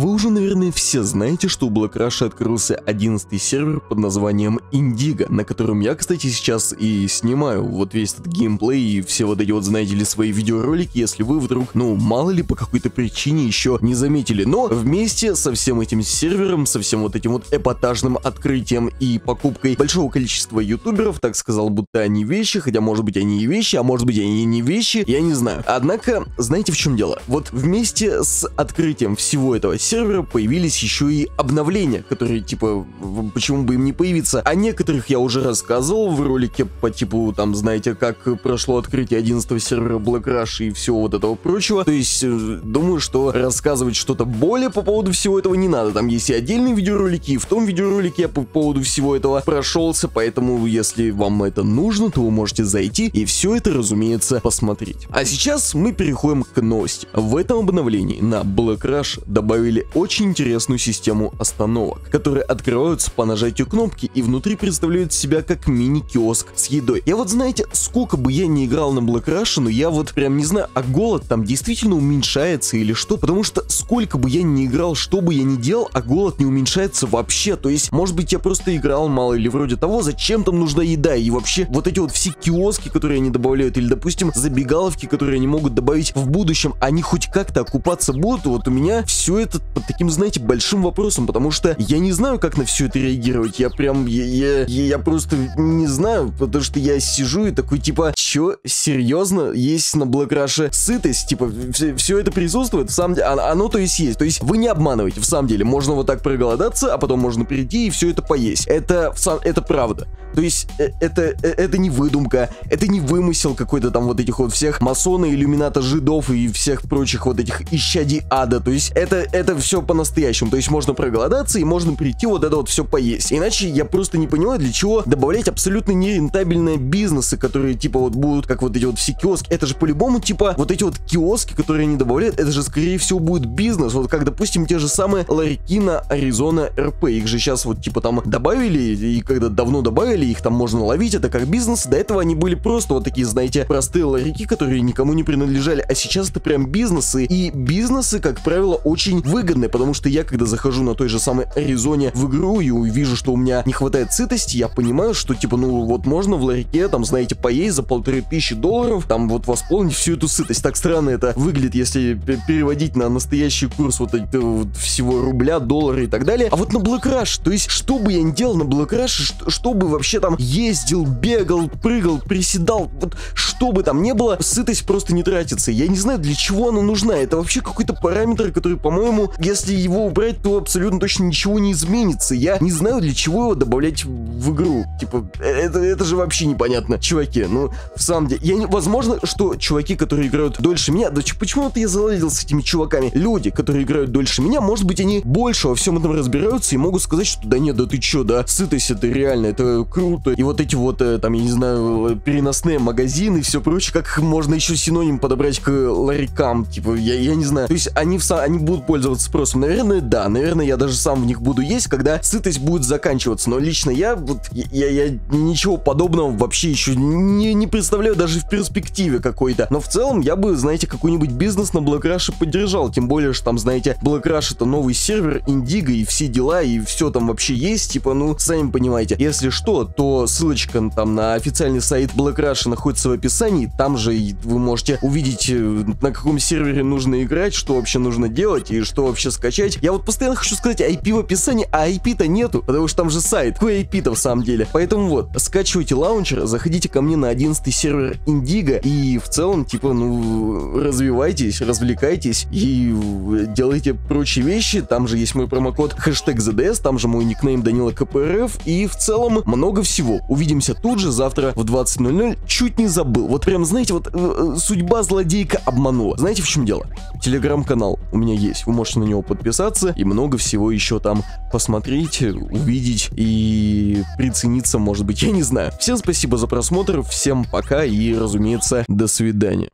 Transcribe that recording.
Вы уже, наверное, все знаете, что у Black открылся 11 сервер под названием Indigo, на котором я, кстати, сейчас и снимаю вот весь этот геймплей и все вот эти вот, знаете ли, свои видеоролики, если вы вдруг, ну, мало ли по какой-то причине еще не заметили. Но вместе со всем этим сервером, со всем вот этим вот эпатажным открытием и покупкой большого количества ютуберов, так сказал, будто они вещи, хотя может быть они и вещи, а может быть они и не вещи, я не знаю. Однако, знаете в чем дело? Вот вместе с открытием всего этого сервера появились еще и обновления, которые, типа, почему бы им не появиться. О некоторых я уже рассказывал в ролике по типу, там, знаете, как прошло открытие 11 сервера Black Rush и всего вот этого прочего. То есть, э, думаю, что рассказывать что-то более по поводу всего этого не надо. Там есть и отдельные видеоролики, и в том видеоролике я по поводу всего этого прошелся, поэтому, если вам это нужно, то вы можете зайти и все это, разумеется, посмотреть. А сейчас мы переходим к новости. В этом обновлении на Black Rush добавили очень интересную систему остановок, которые открываются по нажатию кнопки и внутри представляют себя как мини-киоск с едой. Я вот знаете, сколько бы я не играл на Black Rush, но я вот прям не знаю, а голод там действительно уменьшается или что, потому что сколько бы я ни играл, что бы я ни делал, а голод не уменьшается вообще, то есть, может быть, я просто играл мало или вроде того, зачем там нужна еда, и вообще вот эти вот все киоски, которые они добавляют, или, допустим, забегаловки, которые они могут добавить в будущем, они хоть как-то окупаться будут, вот у меня все это под таким, знаете, большим вопросом, потому что я не знаю, как на все это реагировать, я прям, я, я, я просто не знаю, потому что я сижу и такой, типа, чё, серьезно, есть на Black Rush сытость, типа, все, все это присутствует, в самом деле, оно, оно то есть есть, то есть вы не обманываете, в самом деле, можно вот так проголодаться, а потом можно прийти и все это поесть, это, это правда. То есть э, это, э, это не выдумка, это не вымысел какой-то там вот этих вот всех масона, иллюмината, жидов и всех прочих вот этих исчадий ада. То есть это, это все по-настоящему. То есть можно проголодаться и можно прийти вот это вот все поесть. Иначе я просто не понимаю, для чего добавлять абсолютно нерентабельные бизнесы, которые типа вот будут, как вот эти вот все киоски. Это же по-любому типа вот эти вот киоски, которые они добавляют, это же скорее всего будет бизнес. Вот как, допустим, те же самые ларьки на Аризона РП. Их же сейчас вот типа там добавили, и когда давно добавили, их там можно ловить, это как бизнес. До этого они были просто вот такие, знаете, простые ларьки, которые никому не принадлежали, а сейчас это прям бизнесы. И бизнесы, как правило, очень выгодны, потому что я, когда захожу на той же самой Аризоне в игру и вижу, что у меня не хватает сытости, я понимаю, что типа, ну вот можно в ларьке, там, знаете, поесть за полторы тысячи долларов, там вот восполнить всю эту сытость. Так странно это выглядит, если переводить на настоящий курс вот, вот всего рубля, доллара и так далее. А вот на Black Rush, то есть, что бы я ни делал на Black Rush, что, что бы вообще там ездил, бегал, прыгал, приседал, вот что бы там ни было, сытость просто не тратится. Я не знаю, для чего она нужна. Это вообще какой-то параметр, который, по-моему, если его убрать, то абсолютно точно ничего не изменится. Я не знаю, для чего его добавлять в игру. Типа, это, это же вообще непонятно. Чуваки, ну, в самом деле, я не, возможно, что чуваки, которые играют дольше меня, да почему-то я заладил с этими чуваками. Люди, которые играют дольше меня, может быть, они больше во всем этом разбираются и могут сказать, что да нет, да ты чё, да, сытость это реально, это круто. И вот эти вот, э, там, я не знаю, переносные магазины и все прочее, как можно еще синоним подобрать к ларькам, типа, я, я не знаю. То есть они, в, они будут пользоваться спросом. Наверное, да, наверное, я даже сам в них буду есть, когда сытость будет заканчиваться. Но лично я, вот, я, я ничего подобного вообще еще не, не представляю даже в перспективе какой-то. Но в целом я бы, знаете, какой-нибудь бизнес на Black Rush поддержал. Тем более, что там, знаете, Black Rush это новый сервер, Индиго и все дела, и все там вообще есть. Типа, ну, сами понимаете. Если что, то ссылочка там на официальный сайт Black Rush находится в описании. Там же вы можете увидеть, э, на каком сервере нужно играть, что вообще нужно делать и что вообще скачать. Я вот постоянно хочу сказать IP в описании, а IP-то нету, потому что там же сайт. Какой IP-то в самом деле? Поэтому вот, скачивайте лаунчер, заходите ко мне на 11 сервер Indigo и в целом, типа, ну, развивайтесь, развлекайтесь и делайте прочие вещи. Там же есть мой промокод хэштег ZDS, там же мой никнейм Данила КПРФ и в целом много много всего. Увидимся тут же завтра в 20.00. Чуть не забыл. Вот прям, знаете, вот э, э, судьба злодейка обманула. Знаете, в чем дело? Телеграм-канал у меня есть. Вы можете на него подписаться и много всего еще там посмотреть, увидеть и прицениться, может быть, я не знаю. Всем спасибо за просмотр, всем пока и, разумеется, до свидания.